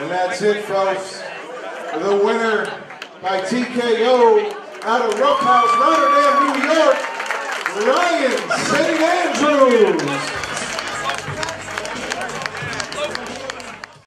And that's it, folks. The winner by TKO out of Rough House, Rotterdam, New York, Ryan St. Andrews.